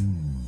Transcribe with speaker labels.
Speaker 1: Mm.